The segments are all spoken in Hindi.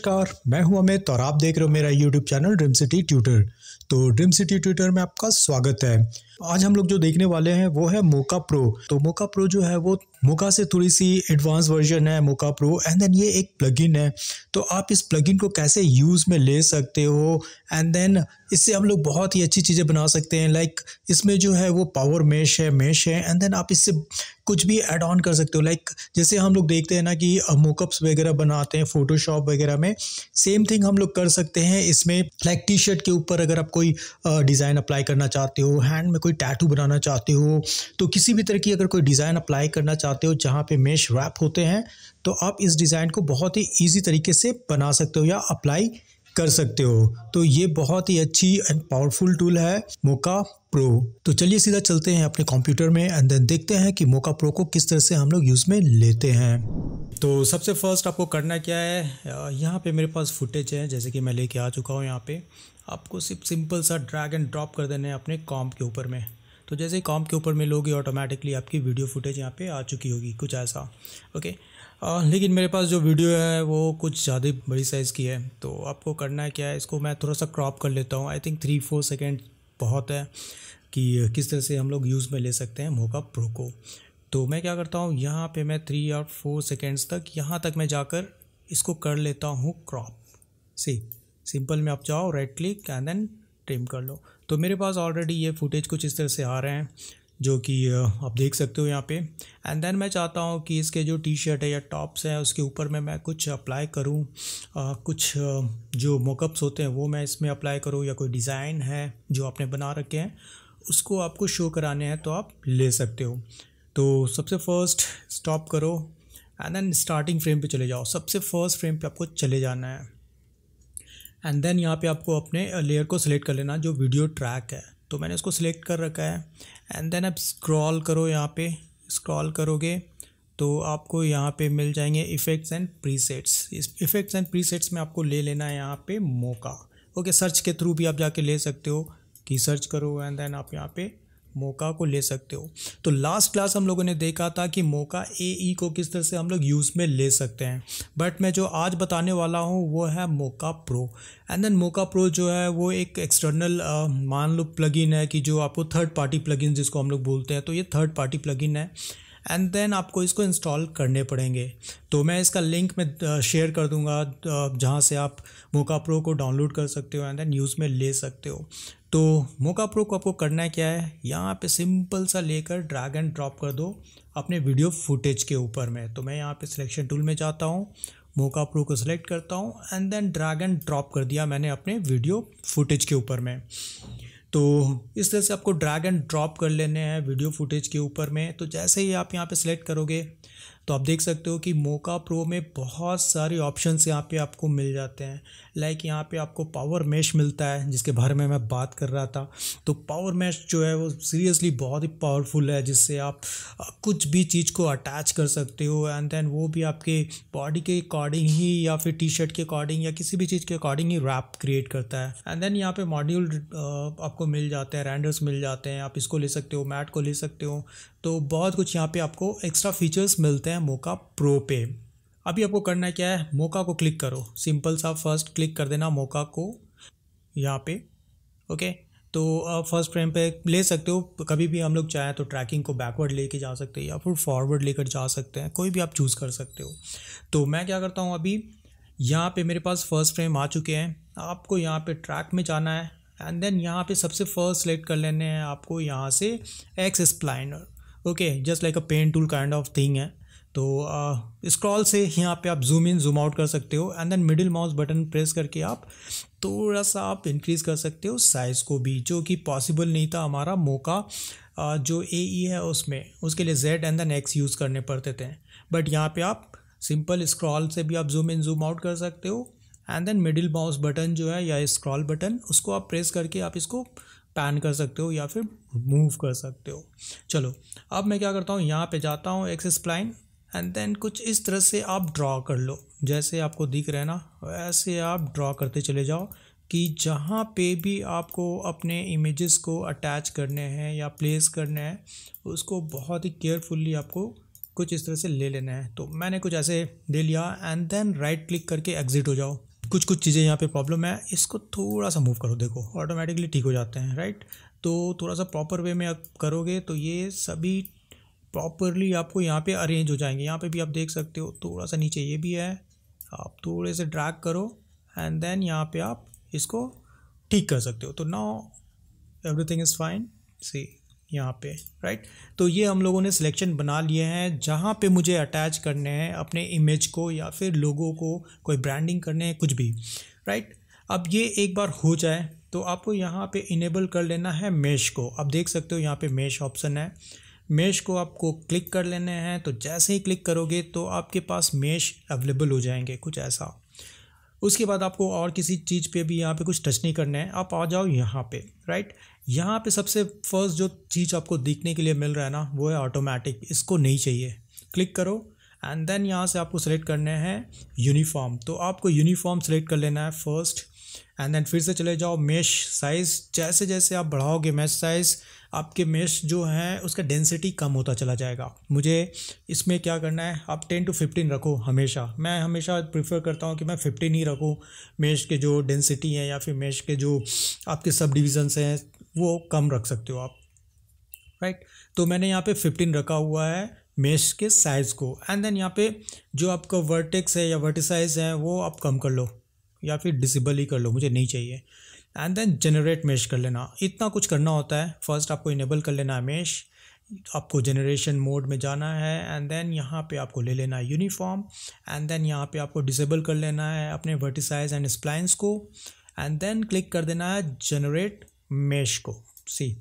नमस्कार, मैं हूँ अमित और आप देख रहे हो मेरा YouTube channel dream city tutor. तो ड्रीम सिटी ट्यूटर में आपका स्वागत है। आज हम लोग जो देखने वाले हैं वो है मोका प्रो तो मोका प्रो जो है वो मोका से थोड़ी सी एडवांस वर्जन है मोका प्रो एंड देन ये एक प्लगइन है। तो आप इस प्लगइन को कैसे यूज़ में ले सकते हो? एंड देन इससे हम लोग बहुत ही अच्छी चीज़ें बना सकते हैं। लाइक like, इसमें जो है वो पावर मेश है मेश है एंड देन आप इससे कुछ भी ऐड ऑन कर सकते हो। लाइक like, जैसे हम लोग देखते हैं ना कि मोकअप्स वगैरह बनाते हैं फ़ोटोशॉप वगैरह में सेम थिंग हम लोग कर सकते हैं इसमें। लाइक टी शर्ट के ऊपर अगर आप कोई डिज़ाइन अप्लाई करना चाहते हो हैंड में कोई टैटू बनाना चाहते हो तो किसी भी तरह की अगर कोई डिज़ाइन अप्लाई करना चाहते हो जहाँ पे मेश रैप होते हैं तो आप इस डिज़ाइन को बहुत ही ईजी तरीके से बना सकते हो या अप्लाई कर सकते हो। तो ये बहुत ही अच्छी एंड पावरफुल टूल है मोका प्रो तो चलिए सीधा चलते हैं अपने कंप्यूटर में एंड देन देखते हैं कि मोका प्रो को किस तरह से हम लोग यूज़ में लेते हैं। तो सबसे फ़र्स्ट आपको करना क्या है? यहाँ पे मेरे पास फुटेज है जैसे कि मैं लेके आ चुका हूँ यहाँ पे। आपको सिर्फ़ सिंपल सा ड्रैग एंड ड्रॉप कर देना है अपने कॉम्प के ऊपर में। तो जैसे ही कॉम्प के ऊपर में लोगे ऑटोमेटिकली आपकी वीडियो फुटेज यहाँ पे आ चुकी होगी कुछ ऐसा। ओके आ, लेकिन मेरे पास जो वीडियो है वो कुछ ज़्यादा बड़ी साइज़ की है। तो आपको करना है क्या है? इसको मैं थोड़ा सा क्रॉप कर लेता हूँ। I think three four second बहुत है कि किस तरह से हम लोग यूज़ में ले सकते हैं मोका प्रो को तो मैं क्या करता हूँ, यहाँ पे मैं थ्री और फोर सेकेंड्स तक यहाँ तक मैं जाकर इसको कर लेता हूँ क्रॉप सी सिंपल में आप जाओ right click and then trim कर लो. तो मेरे पास ऑलरेडी ये फुटेज कुछ इस तरह से आ रहे हैं, जो कि आप देख सकते हो यहाँ पे. एंड देन मैं चाहता हूँ कि इसके जो टी शर्ट है या टॉप्स हैं, उसके ऊपर में मैं कुछ अप्लाई करूँ कुछ जो मोकअप्स होते हैं, वो मैं इसमें अप्लाई करूँ या कोई डिज़ाइन है जो आपने बना रखे हैं, उसको आपको शो कराने हैं तो आप ले सकते हो. तो सबसे फ़र्स्ट स्टॉप करो एंड देन स्टार्टिंग फ्रेम पे चले जाओ। सबसे फ़र्स्ट फ्रेम पे आपको चले जाना है। एंड देन यहाँ पे आपको अपने लेयर को सिलेक्ट कर लेना जो वीडियो ट्रैक है। तो मैंने इसको सिलेक्ट कर रखा है। एंड देन आप स्क्रॉल करो यहाँ पे। स्क्रॉल करोगे तो आपको यहाँ पे मिल जाएँगे इफ़ेक्ट्स एंड प्रीसेट्स इस इफ़ेक्ट्स एंड प्रीसेट्स में आपको ले लेना है यहाँ पे मौका। ओके सर्च के थ्रू भी आप जाके ले सकते हो कि सर्च करो एंड देन आप यहाँ पे मौका को ले सकते हो। तो लास्ट क्लास हम लोगों ने देखा था कि मोका ए ई को किस तरह से हम लोग यूज़ में ले सकते हैं। बट मैं जो आज बताने वाला हूँ, वो है Mocha Pro and then Mocha Pro जो है, वो एक एक्सटर्नल मान लो प्लगइन है कि जो आपको थर्ड पार्टी प्लगइन जिसको हम लोग बोलते हैं तो ये थर्ड पार्टी प्लगइन है। एंड देन आपको इसको इंस्टॉल करने पड़ेंगे। तो मैं इसका लिंक में शेयर कर दूँगा जहाँ से आप मोका प्रो को डाउनलोड कर सकते हो एंड देन यूज़ में ले सकते हो। तो मोका प्रो को आपको करना है क्या है? यहाँ पे सिंपल सा लेकर ड्रैग एंड ड्रॉप कर दो अपने वीडियो फुटेज के ऊपर में। तो मैं यहाँ पे सिलेक्शन टूल में जाता हूँ मोका प्रो को सिलेक्ट करता हूँ and then drag and drop कर दिया मैंने अपने वीडियो फुटेज के ऊपर में। तो इस तरह से आपको ड्रैग एंड ड्रॉप कर लेने हैं वीडियो फुटेज के ऊपर में। तो जैसे ही आप यहाँ पे सेलेक्ट करोगे तो आप देख सकते हो कि मोका प्रो में बहुत सारे ऑप्शंस यहाँ पे आपको मिल जाते हैं। लाइक यहाँ पे आपको पावर मैश मिलता है, जिसके बारे में मैं बात कर रहा था। तो पावर मैश जो है वो सीरियसली बहुत ही पावरफुल है, जिससे आप कुछ भी चीज़ को अटैच कर सकते हो। एंड देन वो भी आपके बॉडी के अकॉर्डिंग ही, या फिर टी शर्ट के अकॉर्डिंग या किसी भी चीज़ के अकॉर्डिंग ही रैप क्रिएट करता है। एंड देन यहाँ पे मॉड्यूल आपको मिल जाते हैं रैंडर्स मिल जाते हैं। आप इसको ले सकते हो मैट को ले सकते हो। तो बहुत कुछ यहाँ पे आपको एक्स्ट्रा फीचर्स मिलते हैं मोका प्रो पे। अभी आपको करना है क्या है? मोका को क्लिक करो। सिंपल सा फ़र्स्ट क्लिक कर देना मोका को यहाँ पे। ओके तो आप फ़र्स्ट फ्रेम पे ले सकते हो। कभी भी हम लोग चाहें तो ट्रैकिंग को बैकवर्ड लेके जा सकते हैं या फिर फॉरवर्ड लेकर जा सकते हैं। कोई भी आप चूज़ कर सकते हो। तो मैं क्या करता हूँ अभी? यहाँ पे मेरे पास फ़र्स्ट फ्रेम आ चुके हैं। आपको यहाँ पे ट्रैक में जाना है। एंड देन यहाँ पे सबसे फ़र्स्ट सेलेक्ट कर लेने हैं आपको यहाँ से X splainer okay just like a pen tool kind of thing है। तो स्क्रॉल से यहाँ पे आप जूम इन जूम आउट कर सकते हो। And then middle mouse button press करके आप थोड़ा सा आप इंक्रीज़ कर सकते हो साइज़ को भी, जो कि पॉसिबल नहीं था हमारा मोका मौका जो ए ई e है उसमें। उसके लिए Z and then X use करने पड़ते थे। बट यहाँ पे आप सिंपल स्क्रॉल से भी आप जूम इन जूम आउट कर सकते हो। And then middle mouse button जो है या स्क्रॉल बटन उसको आप प्रेस करके आप इसको पैन कर सकते हो या फिर मूव कर सकते हो। चलो, अब मैं क्या करता हूँ, यहाँ पे जाता हूँ एक्स स्प्लाइन एंड देन कुछ इस तरह से आप ड्रॉ कर लो। जैसे आपको दिख रहा है ना, वैसे आप ड्रॉ करते चले जाओ कि जहाँ पे भी आपको अपने इमेजेस को अटैच करने हैं या प्लेस करने हैं, उसको बहुत ही केयरफुल्ली आपको कुछ इस तरह से ले लेना है। तो मैंने कुछ ऐसे ले लिया एंड देन राइट क्लिक करके एग्जिट हो जाओ। कुछ कुछ चीज़ें यहाँ पे प्रॉब्लम है, इसको थोड़ा सा मूव करो, देखो ऑटोमेटिकली ठीक हो जाते हैं राइट तो थोड़ा सा प्रॉपर वे में आप करोगे तो ये सभी प्रॉपरली आपको यहाँ पे अरेंज हो जाएँगे। यहाँ पे भी आप देख सकते हो, थोड़ा सा नीचे ये भी है, आप थोड़े से ड्रैग करो एंड देन यहाँ पे आप इसको ठीक कर सकते हो। तो now everything is fine see यहाँ पे राइट तो ये हम लोगों ने सिलेक्शन बना लिए हैं, जहाँ पे मुझे अटैच करने हैं अपने इमेज को या फिर लोगों को, कोई ब्रांडिंग करने हैं, कुछ भी राइट अब ये एक बार हो जाए तो आपको यहाँ पे इनेबल कर लेना है मेश को। आप देख सकते हो यहाँ पे मेश ऑप्शन है। मेश को आपको क्लिक कर लेने हैं तो जैसे ही क्लिक करोगे तो आपके पास मेश अवेलेबल हो जाएँगे, कुछ ऐसा। उसके बाद आपको और किसी चीज़ पे भी यहाँ पे कुछ टच नहीं करना है। आप आ जाओ यहाँ पे राइट यहाँ पे सबसे फ़र्स्ट जो चीज़ आपको दिखने के लिए मिल रहा है ना, वो है ऑटोमेटिक इसको नहीं चाहिए। क्लिक करो एंड देन यहाँ से आपको सेलेक्ट करने हैं यूनिफॉर्म तो आपको यूनिफॉर्म सेलेक्ट कर लेना है फ़र्स्ट एंड देन फिर से चले जाओ मेश साइज़ जैसे जैसे आप बढ़ाओगे मेश साइज़ आपके मेश जो हैं, उसका डेंसिटी कम होता चला जाएगा। मुझे इसमें क्या करना है, आप टेन टू फिफ्टीन रखो हमेशा। मैं हमेशा प्रीफर करता हूँ कि मैं फिफ्टीन ही रखूँ। मेश के जो डेंसिटी हैं या फिर मेश के जो आपके सब डिविजन्स हैं वो कम रख सकते हो आप राइट right? तो मैंने यहाँ पे फिफ्टीन रखा हुआ है मेश के साइज़ को एंड देन यहाँ पे जो आपका वर्टेक्स है या वर्टिसाइज है, वो आप कम कर लो, या फिर डिसेबल ही कर लो, मुझे नहीं चाहिए। एंड देन जनरेट मेश कर लेना। इतना कुछ करना होता है। फ़र्स्ट आपको इनेबल कर लेना है मेश आपको जनरेशन मोड में जाना है एंड देन यहाँ पे आपको ले लेना है यूनिफॉर्म एंड देन यहाँ पे आपको डिसेबल कर लेना है अपने वर्टिसाइज एंड स्प्लाइंस को एंड देन क्लिक कर देना है जनरेट मेश को, सी।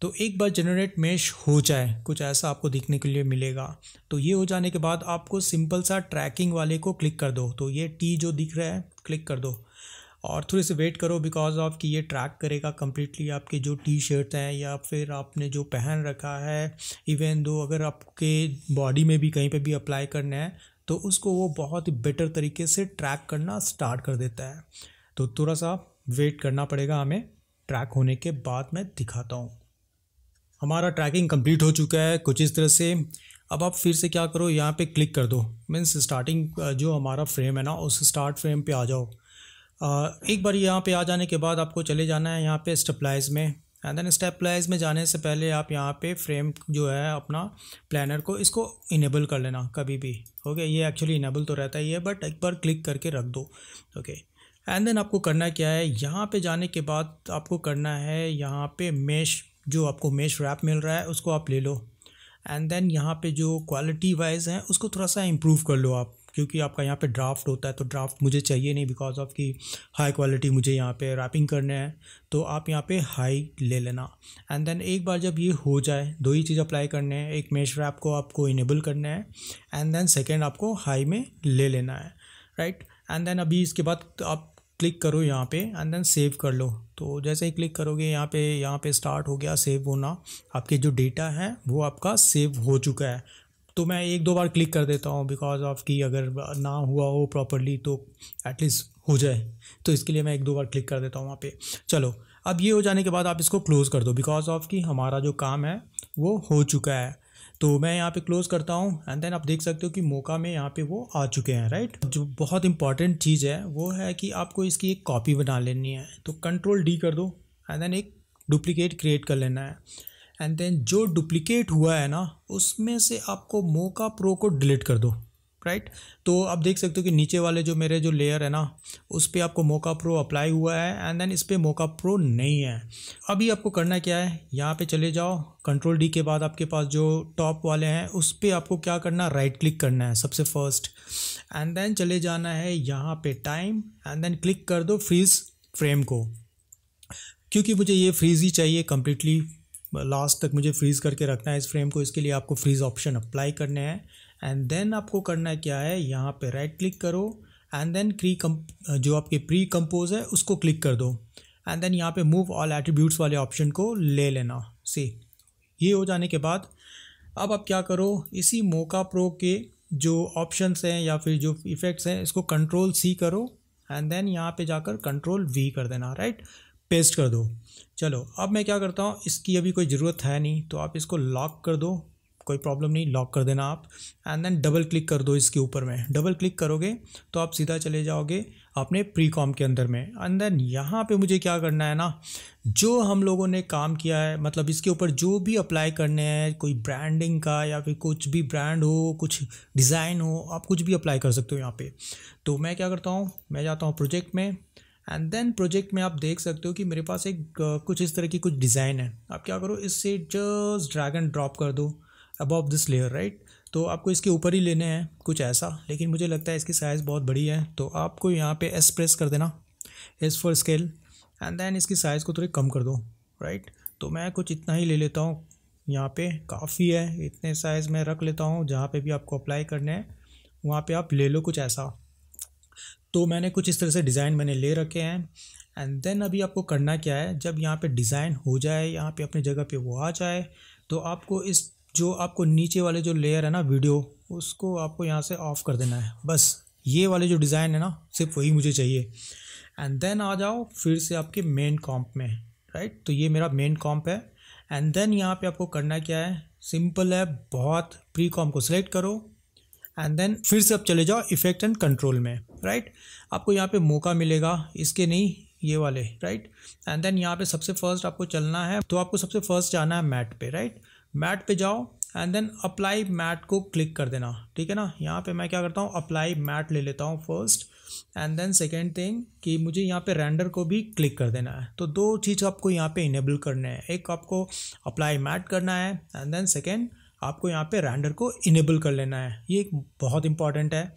तो एक बार जनरेट मेश हो जाए, कुछ ऐसा आपको दिखने के लिए मिलेगा। तो ये हो जाने के बाद आपको सिंपल सा ट्रैकिंग वाले को क्लिक कर दो। तो ये टी जो दिख रहा है क्लिक कर दो। और थोड़ी सी वेट करो बिकॉज़ ऑफ़ कि ये ट्रैक करेगा कम्प्लीटली आपके जो टी शर्ट हैं या फिर आपने जो पहन रखा है। इवन दो अगर आपके बॉडी में भी कहीं पे भी अप्लाई करना है तो उसको वो बहुत ही बेटर तरीके से ट्रैक करना स्टार्ट कर देता है। तो थोड़ा सा वेट करना पड़ेगा हमें। ट्रैक होने के बाद मैं दिखाता हूँ। हमारा ट्रैकिंग कंप्लीट हो चुका है कुछ इस तरह से। अब आप फिर से क्या करो, यहाँ पे क्लिक कर दो। मीन्स स्टार्टिंग जो हमारा फ्रेम है ना, उस स्टार्ट फ्रेम पे आ जाओ। एक बार यहाँ पे आ जाने के बाद आपको चले जाना है यहाँ पे स्टेपलाइज में। एंड देन स्टेपलाइज में जाने से पहले आप यहाँ पे फ्रेम जो है अपना प्लानर को इसको इनेबल कर लेना कभी भी। ओके, ये एक्चुअली इनेबल तो रहता ही है बट एक बार क्लिक करके रख दो। ओके एंड देन आपको करना क्या है? यहाँ पे जाने के बाद आपको करना है, यहाँ पे मेश जो आपको मेश रैप मिल रहा है, उसको आप ले लो। एंड देन यहाँ पे जो क्वालिटी वाइज है, उसको थोड़ा सा इम्प्रूव कर लो आप, क्योंकि आपका यहाँ पे ड्राफ्ट होता है तो ड्राफ्ट मुझे चाहिए नहीं बिकॉज़ ऑफ़ की हाई क्वालिटी मुझे यहाँ पे रैपिंग करने हैं तो आप यहाँ पे हाई ले लेना। एंड देन एक बार जब ये हो जाए, दो ही चीज़ अप्लाई करने हैं, एक मेश रैप को आपको इनेबल करना है एंड देन सेकेंड आपको हाई में ले लेना है राइट एंड देन अभी इसके बाद आप क्लिक करो यहाँ पे एंड देन सेव कर लो। तो जैसे ही क्लिक करोगे यहाँ पे यहाँ पे स्टार्ट हो गया सेव होना। आपके जो डेटा है, वो आपका सेव हो चुका है। तो मैं एक दो बार क्लिक कर देता हूँ बिकॉज़ ऑफ़ की अगर ना हुआ हो प्रॉपरली तो एटलीस्ट हो जाए। तो इसके लिए मैं एक दो बार क्लिक कर देता हूँ वहाँ पे। चलो, अब ये हो जाने के बाद आप इसको क्लोज़ कर दो। बिकॉज़ ऑफ़ कि हमारा जो काम है, वो हो चुका है। तो मैं यहाँ पे क्लोज़ करता हूँ एंड देन आप देख सकते हो कि मोका में यहाँ पे वो आ चुके हैं राइट जो बहुत इंपॉर्टेंट चीज़ है, वो है कि आपको इसकी एक कॉपी बना लेनी है। तो कंट्रोल डी कर दो एंड देन एक डुप्लीकेट क्रिएट कर लेना है। एंड देन जो डुप्लीकेट हुआ है ना, उसमें से आपको मोका प्रो को डिलीट कर दो। राइट? तो आप देख सकते हो कि नीचे वाले जो मेरे जो लेयर है ना, उस पर आपको मोका प्रो अप्लाई हुआ है एंड देन इस पर मोका प्रो नहीं है। अभी आपको करना क्या है? यहाँ पे चले जाओ कंट्रोल डी के बाद आपके पास जो टॉप वाले हैं, उस पर आपको क्या करना राइट क्लिक करना है सबसे फ़र्स्ट एंड देन चले जाना है यहाँ पे टाइम एंड देन क्लिक कर दो फ्रीज फ्रेम को। क्योंकि मुझे ये फ्रीज ही चाहिए कम्प्लीटली लास्ट तक मुझे फ्रीज़ करके रखना है इस फ्रेम को, इसके लिए आपको फ्रीज़ ऑप्शन अप्लाई करने हैं। एंड देन आपको करना क्या है? यहाँ पे राइट क्लिक करो एंड देन कम जो आपके प्री कंपोज है, उसको क्लिक कर दो। एंड देन यहाँ पे मूव ऑल एट्रीब्यूट्स वाले ऑप्शन को ले लेना। सी ये हो जाने के बाद, अब आप क्या करो? इसी मोका प्रो के जो ऑप्शंस हैं या फिर जो इफ़ेक्ट्स हैं, इसको कंट्रोल सी करो एंड देन यहाँ पे जाकर कंट्रोल वी कर देना राइट पेस्ट कर दो। चलो, अब मैं क्या करता हूँ? इसकी अभी कोई ज़रूरत है नहीं तो आप इसको लॉक कर दो। कोई प्रॉब्लम नहीं लॉक कर देना आप एंड देन डबल क्लिक कर दो इसके ऊपर में। डबल क्लिक करोगे तो आप सीधा चले जाओगे अपने प्री कॉम के अंदर में। एंड देन यहाँ पे मुझे क्या करना है ना, जो हम लोगों ने काम किया है मतलब इसके ऊपर जो भी अप्लाई करने हैं, कोई ब्रांडिंग का या फिर कुछ भी ब्रांड हो, कुछ डिज़ाइन हो, आप कुछ भी अप्लाई कर सकते हो यहाँ पे। तो मैं क्या करता हूँ, मैं जाता हूँ प्रोजेक्ट में एंड देन प्रोजेक्ट में आप देख सकते हो कि मेरे पास एक, कुछ इस तरह की कुछ डिज़ाइन है। आप क्या करो इससे जस्ट ड्रैग एंड ड्रॉप कर दो। अबव दिस लेयर राइट तो आपको इसके ऊपर ही लेने हैं कुछ ऐसा, लेकिन मुझे लगता है इसकी साइज़ बहुत बड़ी है। तो आपको यहाँ पे एस प्रेस कर देना S for scale and then इसकी साइज़ को थोड़ी कम कर दो राइट तो मैं कुछ इतना ही ले लेता हूँ। यहाँ पे काफ़ी है, इतने साइज़ में रख लेता हूँ, जहाँ पे भी आपको अप्लाई करने हैं, वहाँ पे आप ले लो कुछ ऐसा। तो मैंने कुछ इस तरह से डिज़ाइन मैंने ले रखे हैं एंड देन अभी आपको करना क्या है, जब यहाँ पे डिज़ाइन हो जाए, यहाँ पे अपनी जगह पे वो आ जाए तो आपको इस जो आपको नीचे वाले जो लेयर है ना वीडियो उसको आपको यहाँ से ऑफ़ कर देना है। बस, ये वाले जो डिज़ाइन है ना, सिर्फ़ वही मुझे चाहिए। एंड देन आ जाओ फिर से आपके मेन कॉम्प में राइट तो ये मेरा मेन कॉम्प है। एंड देन यहाँ पे आपको करना क्या है? सिंपल है, बहुत प्री कॉम को सिलेक्ट करो। एंड देन फिर से आप चले जाओ इफ़ेक्ट एंड कंट्रोल में राइट आपको यहाँ पे मौका मिलेगा, इसके नहीं, ये वाले राइट एंड देन यहाँ पे सबसे फ़र्स्ट आपको चलना है। तो आपको सबसे फ़र्स्ट जाना है मैट पे राइट मैट पे जाओ एंड देन अप्लाई मैट को क्लिक कर देना। ठीक है ना? यहाँ पे मैं क्या करता हूँ? अप्लाई मैट ले लेता हूँ first and then second thing कि मुझे यहाँ पे रेंडर को भी क्लिक कर देना है। तो दो चीज़ आपको यहाँ पे इनेबल करने हैं। एक आपको अप्लाई मैट करना है एंड देन सेकेंड आपको यहाँ पे रेंडर को इनेबल कर लेना है। ये एक बहुत इंपॉर्टेंट है।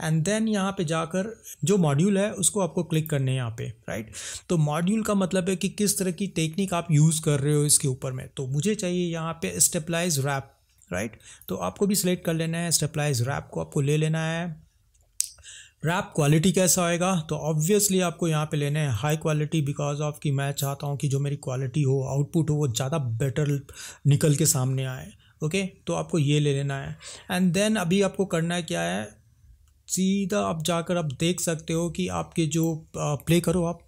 एंड देन यहाँ पे जाकर जो मॉड्यूल है, उसको आपको क्लिक करने हैं यहाँ पे राइट तो मॉड्यूल का मतलब है कि किस तरह की टेक्निक आप यूज़ कर रहे हो इसके ऊपर में। तो मुझे चाहिए यहाँ पे स्टेपलाइज रैप राइट तो आपको भी सिलेक्ट कर लेना है स्टेपलाइज रैप को आपको ले लेना है। रैप क्वालिटी कैसा आएगा? तो ऑब्वियसली आपको यहाँ पे लेने हैं हाई क्वालिटी बिकॉज़ ऑफ़ कि मैं चाहता हूँ कि जो मेरी क्वालिटी हो आउटपुट हो, वो ज़्यादा बेटर निकल के सामने आए ओके okay? तो आपको ये ले लेना है। एंड देन अभी आपको करना है क्या है? सीधा आप जाकर आप देख सकते हो कि आपके जो प्ले करो आप।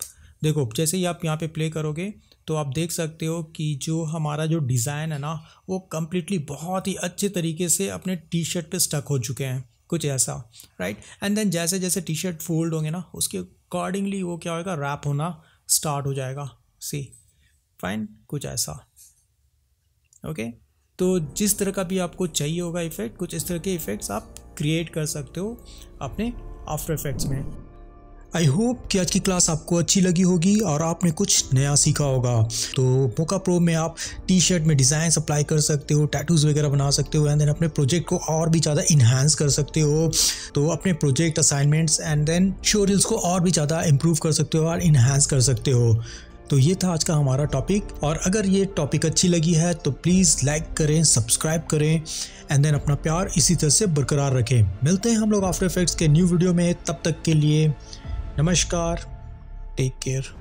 देखो, जैसे ही आप यहाँ पे प्ले करोगे तो आप देख सकते हो कि जो हमारा जो डिज़ाइन है ना, वो कम्प्लीटली बहुत ही अच्छे तरीके से अपने टी शर्ट पर स्टक हो चुके हैं। कुछ ऐसा राइट एंड देन जैसे जैसे टी शर्ट फोल्ड होंगे ना, उसके अकॉर्डिंगली वो क्या होगा रैप होना स्टार्ट हो जाएगा। सी फाइन कुछ ऐसा। Okay okay? तो जिस तरह का भी आपको चाहिए होगा इफ़ेक्ट कुछ इस तरह के इफ़ेक्ट्स आप क्रिएट कर सकते हो अपने आफ्टर इफेक्ट्स में। आई होप कि आज की क्लास आपको अच्छी लगी होगी और आपने कुछ नया सीखा होगा। तो मोका प्रो में आप टी शर्ट में डिज़ाइन अप्लाई कर सकते हो टैटूज़ वगैरह बना सकते हो एंड देन अपने प्रोजेक्ट को और भी ज़्यादा इन्हांस कर सकते हो। तो अपने project assignments and then showreels को और भी ज़्यादा इम्प्रूव कर सकते हो और इन्हांस कर सकते हो। तो ये था आज का हमारा टॉपिक और अगर ये टॉपिक अच्छी लगी है तो प्लीज़ लाइक करें सब्सक्राइब करें एंड देन अपना प्यार इसी तरह से बरकरार रखें। मिलते हैं हम लोग आफ्टर इफेक्ट्स के न्यू वीडियो में। तब तक के लिए नमस्कार टेक केयर